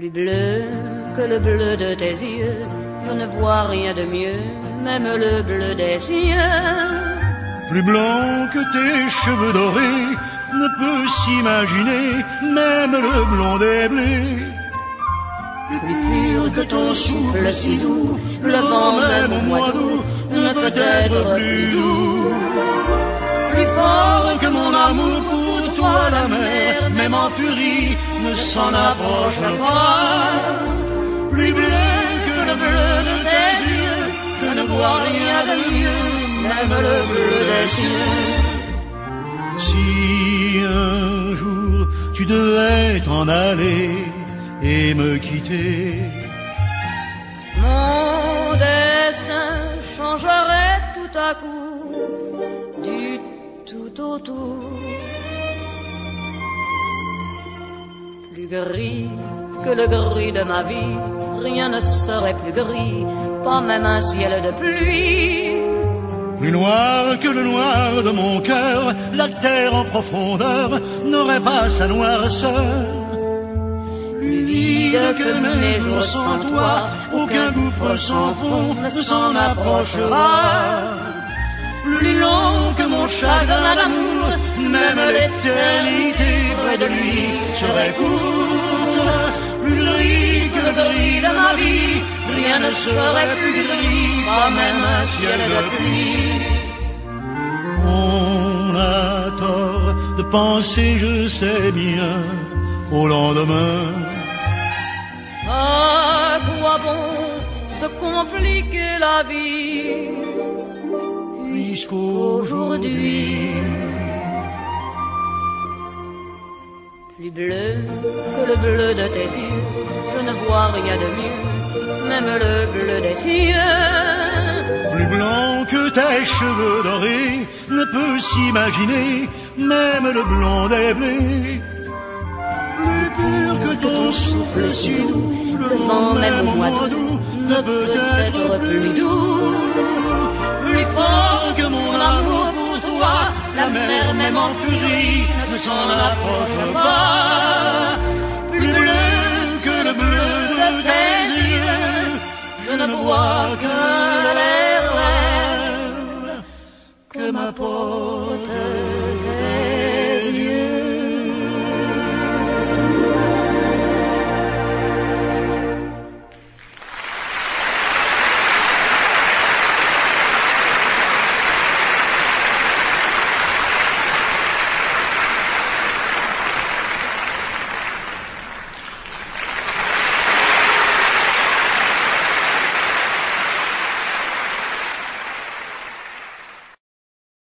Plus bleu que le bleu de tes yeux, je ne vois rien de mieux, même le bleu des cieux. Plus blanc que tes cheveux dorés, ne peut s'imaginer, même le blond des blés. Plus pur que ton souffle si doux, le vent même au mois d'août ne peut être plus doux. Plus fort que mon amour pour toi, la mer, même en furie, ne s'en approche pas. Plus bleu que le bleu de tes yeux, je ne vois rien de mieux, même le bleu des cieux. Si un jour tu devais t'en aller et me quitter, Mon destin changerait tout à coup du tout au Plus gris que le gris de ma vie, rien ne serait plus gris, pas même un ciel de pluie. plus noir que le noir de mon cœur, la terre en profondeur n'aurait pas sa noirceur. Plus vide que mes jours sans toi, aucun gouffre sans fond ne s'en approchera. Plus long que mon chagrin d'amour, même l'éternité rien ne serait plus gris, pas même un ciel de pluie. On a tort de penser, je sais bien, au lendemain. À quoi bon se compliquer la vie puisqu'aujourd'hui plus bleu que le bleu de tes yeux, je ne vois rien de mieux, même le bleu des cieux. Plus blanc que tes cheveux dorés ne peut s'imaginer, même le blond des blés. Plus pur que ton souffle si doux, le vent même au mois d'août ne peut être plus doux. Plus fort la mer même en furie ne s'en approche pas. Plus bleu que le bleu de tes yeux, je ne vois que les rêves que m'apporte